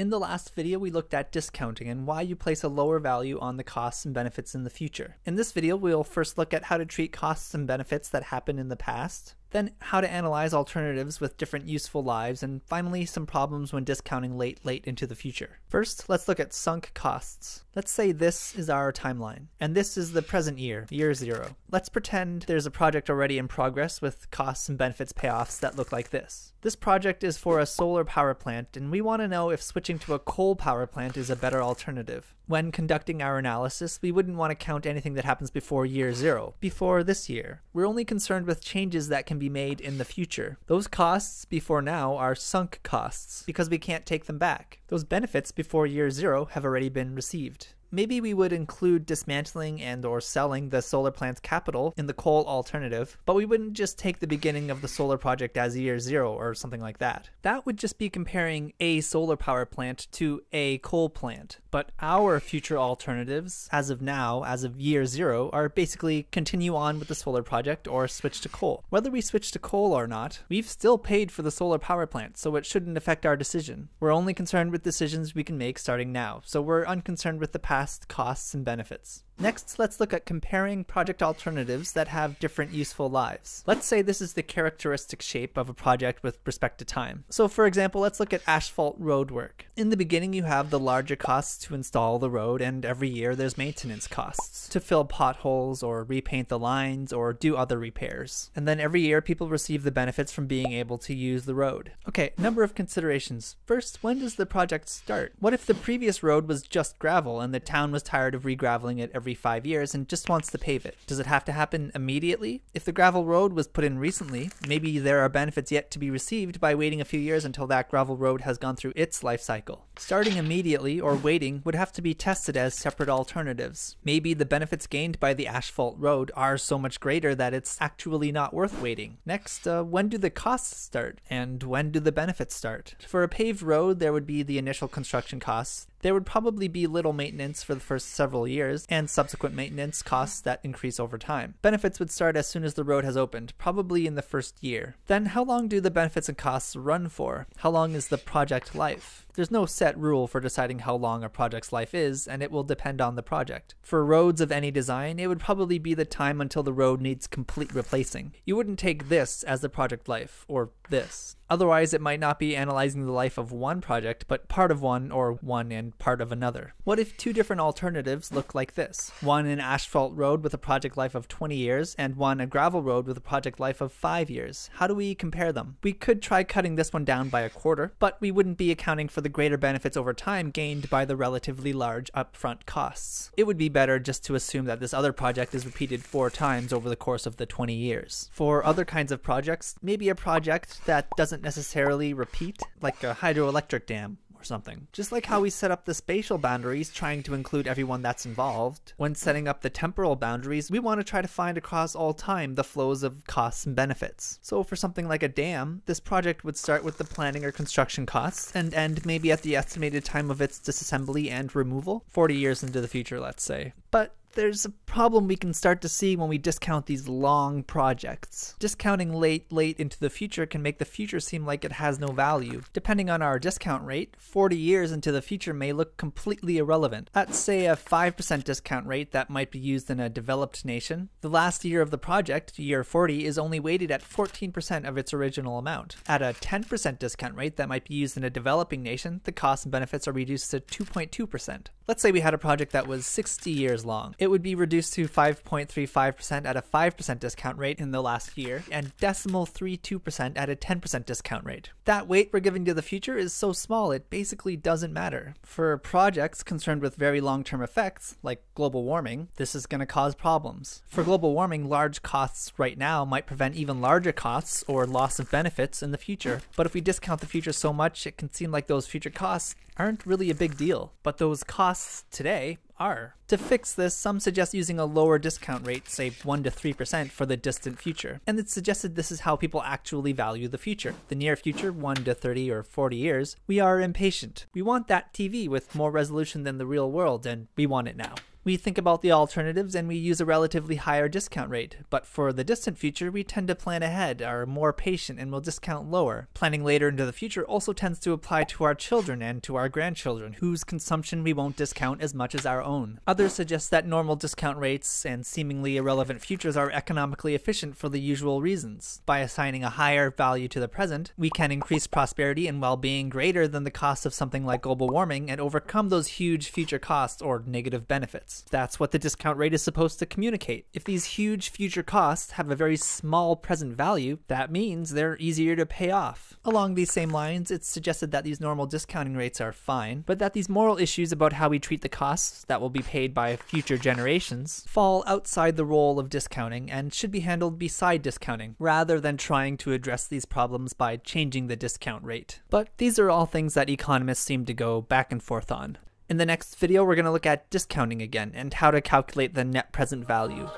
In the last video, we looked at discounting and why you place a lower value on the costs and benefits in the future. In this video, we'll first look at how to treat costs and benefits that happen in the past, then how to analyze alternatives with different useful lives, and finally some problems when discounting late, late into the future. First, let's look at sunk costs. Let's say this is our timeline, and this is the present year, year zero. Let's pretend there's a project already in progress with costs and benefits payoffs that look like this. This project is for a solar power plant, and we want to know if switching to a coal power plant is a better alternative. When conducting our analysis, we wouldn't want to count anything that happens before year zero, before this year. We're only concerned with changes that can be made in the future. Those costs before now are sunk costs, because we can't take them back. Those benefits before year zero have already been received maybe we would include dismantling and or selling the solar plant's capital in the coal alternative, but we wouldn't just take the beginning of the solar project as year zero or something like that. That would just be comparing a solar power plant to a coal plant. But our future alternatives, as of now, as of year zero, are basically continue on with the solar project or switch to coal. Whether we switch to coal or not, we've still paid for the solar power plant, so it shouldn't affect our decision. We're only concerned with decisions we can make starting now, so we're unconcerned with the past costs and benefits. Next, let's look at comparing project alternatives that have different useful lives. Let's say this is the characteristic shape of a project with respect to time. So for example, let's look at asphalt road work. In the beginning, you have the larger costs to install the road, and every year there's maintenance costs to fill potholes or repaint the lines or do other repairs. And then every year people receive the benefits from being able to use the road. Okay, number of considerations. First, when does the project start? What if the previous road was just gravel and the town was tired of regraveling it every every five years and just wants to pave it. Does it have to happen immediately? If the gravel road was put in recently, maybe there are benefits yet to be received by waiting a few years until that gravel road has gone through its life cycle. Starting immediately or waiting would have to be tested as separate alternatives. Maybe the benefits gained by the asphalt road are so much greater that it's actually not worth waiting. Next, uh, when do the costs start? And when do the benefits start? For a paved road, there would be the initial construction costs, there would probably be little maintenance for the first several years and subsequent maintenance costs that increase over time. Benefits would start as soon as the road has opened, probably in the first year. Then how long do the benefits and costs run for? How long is the project life? There's no set rule for deciding how long a project's life is, and it will depend on the project. For roads of any design, it would probably be the time until the road needs complete replacing. You wouldn't take this as the project life, or this. Otherwise, it might not be analyzing the life of one project, but part of one or one and part of another. What if two different alternatives look like this? One an asphalt road with a project life of 20 years, and one a gravel road with a project life of 5 years. How do we compare them? We could try cutting this one down by a quarter, but we wouldn't be accounting for the greater benefits over time gained by the relatively large upfront costs. It would be better just to assume that this other project is repeated four times over the course of the 20 years. For other kinds of projects, maybe a project that doesn't necessarily repeat, like a hydroelectric dam or something. Just like how we set up the spatial boundaries, trying to include everyone that's involved. When setting up the temporal boundaries, we want to try to find across all time the flows of costs and benefits. So for something like a dam, this project would start with the planning or construction costs and end maybe at the estimated time of its disassembly and removal, 40 years into the future, let's say. But there's a problem we can start to see when we discount these long projects. Discounting late, late into the future can make the future seem like it has no value. Depending on our discount rate, 40 years into the future may look completely irrelevant. At say a 5% discount rate that might be used in a developed nation, the last year of the project, year 40, is only weighted at 14% of its original amount. At a 10% discount rate that might be used in a developing nation, the costs and benefits are reduced to 2.2%. Let's say we had a project that was 60 years long it would be reduced to 5.35% at a 5% discount rate in the last year, and decimal 32% at a 10% discount rate. That weight we're giving to the future is so small it basically doesn't matter. For projects concerned with very long term effects, like global warming, this is going to cause problems. For global warming, large costs right now might prevent even larger costs or loss of benefits in the future. But if we discount the future so much, it can seem like those future costs aren't really a big deal. But those costs today are. To fix this, some suggest using a lower discount rate, say 1 to 3% for the distant future, and it's suggested this is how people actually value the future. The near future, 1 to 30 or 40 years, we are impatient. We want that TV with more resolution than the real world, and we want it now. We think about the alternatives and we use a relatively higher discount rate, but for the distant future, we tend to plan ahead, are more patient, and will discount lower. Planning later into the future also tends to apply to our children and to our grandchildren, whose consumption we won't discount as much as our own. Others suggest that normal discount rates and seemingly irrelevant futures are economically efficient for the usual reasons. By assigning a higher value to the present, we can increase prosperity and well being greater than the cost of something like global warming and overcome those huge future costs or negative benefits. That's what the discount rate is supposed to communicate. If these huge future costs have a very small present value, that means they're easier to pay off. Along these same lines, it's suggested that these normal discounting rates are fine, but that these moral issues about how we treat the costs that will be paid by future generations fall outside the role of discounting and should be handled beside discounting, rather than trying to address these problems by changing the discount rate. But these are all things that economists seem to go back and forth on. In the next video, we're going to look at discounting again and how to calculate the net present value.